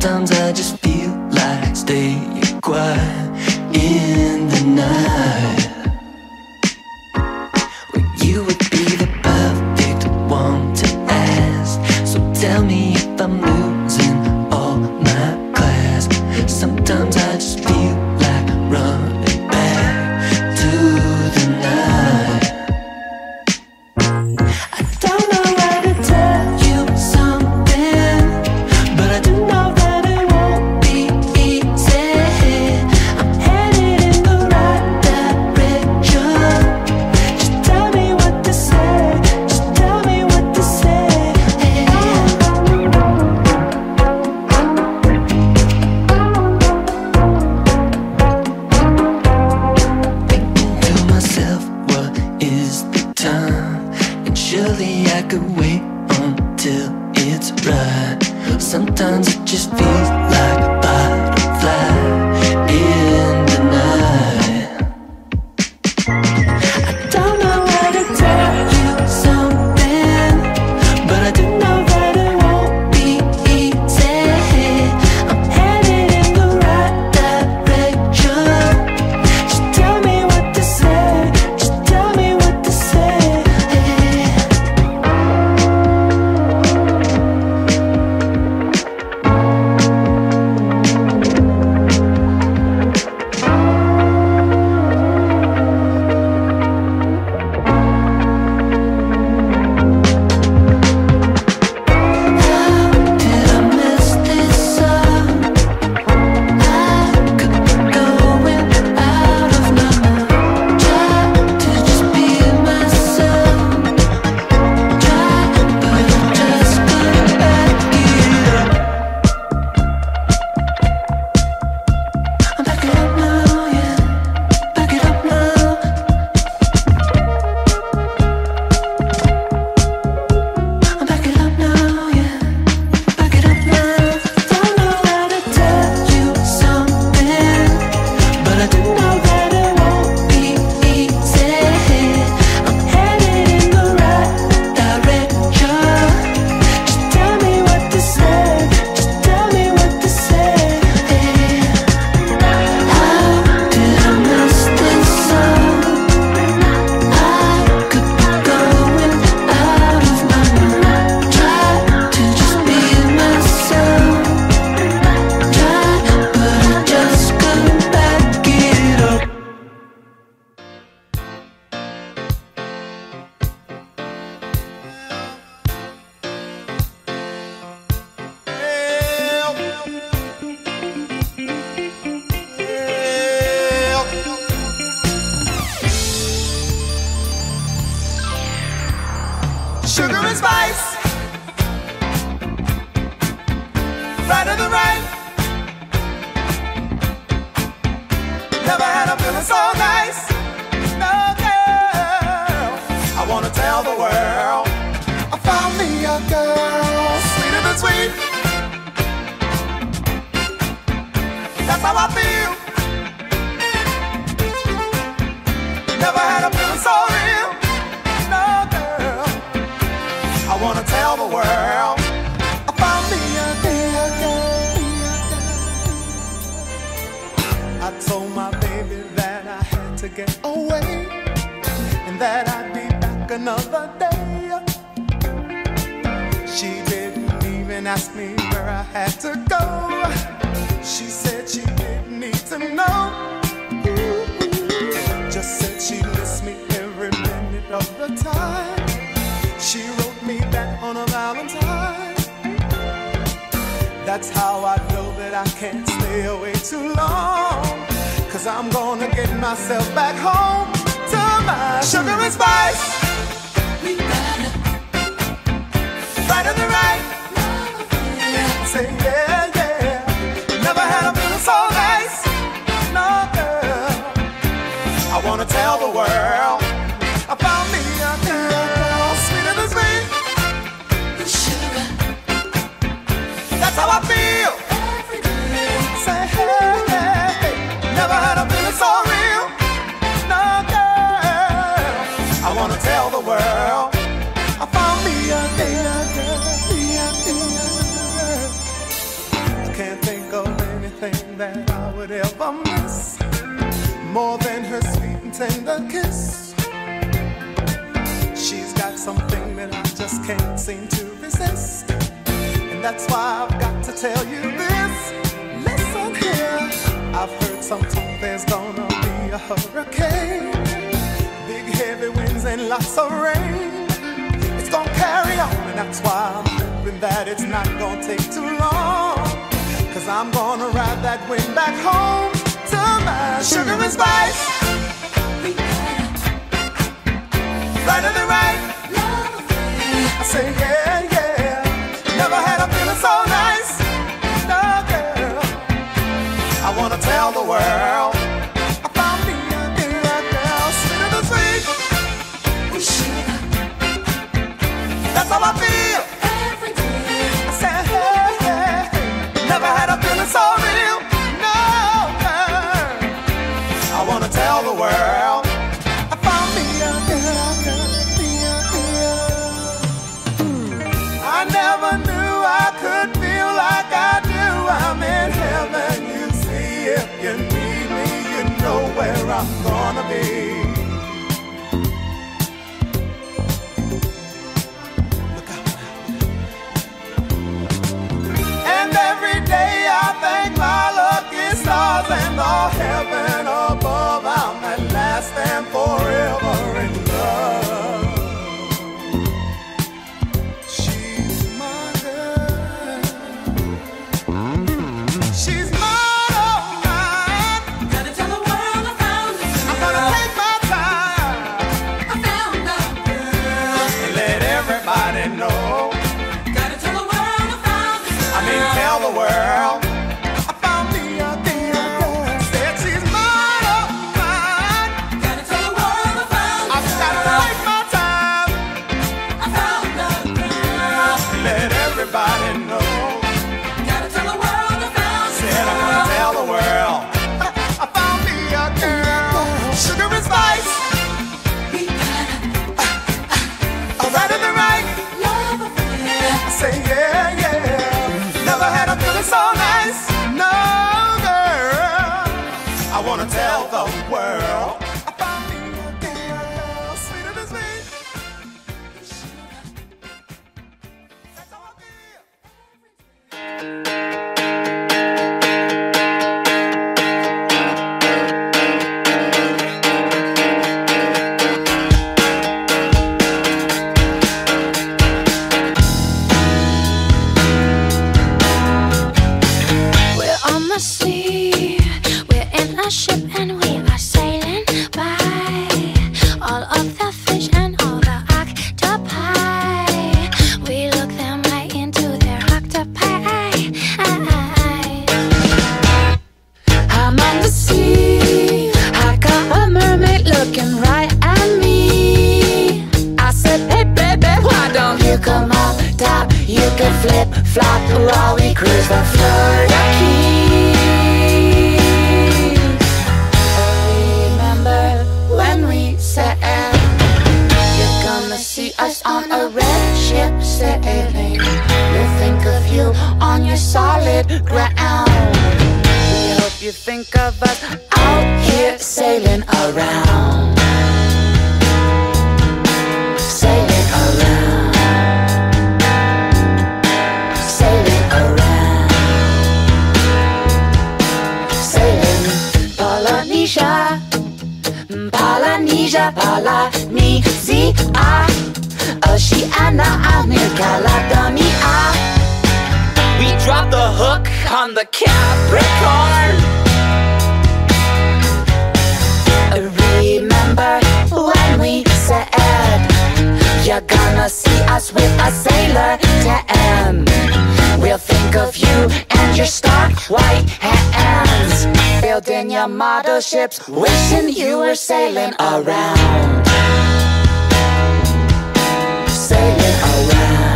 Sometimes I just Surely I could wait until it's right. Sometimes it just feels sugar and spice. Right of the right. Never had a feeling so nice. No girl. I wanna tell the world. I found me a girl. Sweeter than sweet. That's how I feel. Never to get away and that I'd be back another day. She didn't even ask me where I had to go. She said she didn't need to know. Just said she missed me every minute of the time. She wrote me back on a Valentine. That's how I know that I can't stay away too long. Cause I'm gonna get myself back home to my sugar and spice. world. I found me a girl, girl. Can't think of anything that I would ever miss more than her sweet and tender kiss. She's got something that I just can't seem to resist, and that's why I've got to tell you this. Listen here, I've heard some talk there's gonna be a hurricane. And lots of rain. It's gonna carry on, and that's why I'm hoping that it's not gonna take too long. Cause I'm gonna ride that wind back home to my sugar and spice. Right to the right. I say yeah, yeah. Never had a feeling so nice. No girl. I wanna tell the world. I never knew I could feel like I do. I'm in heaven, you see. If you need me, you know where I'm gonna be. Look out And every day I thank my lucky stars and the heaven above. I'm at last and forever flip flop while we cruise the Florida Keys. Remember when we said you're gonna see us on a red ship sailing? We'll think of you on your solid ground. We hope you think of us out here sailing around. Polynesia, Oceania, New Caledonia. We dropped the hook on the Capricorn. Remember when we said you're gonna see us with a sailor tan? We'll think of you and your stark white hands, building your model ships, wishing you were sailing around, sailing around,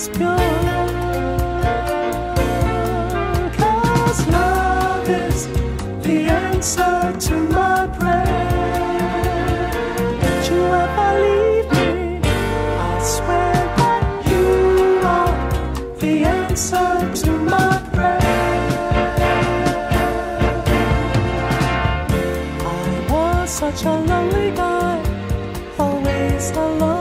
it's pure. Love is the answer to my prayer. Did you ever leave me? I swear that you are the answer to my prayer. I was such a lonely guy, always alone.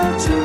to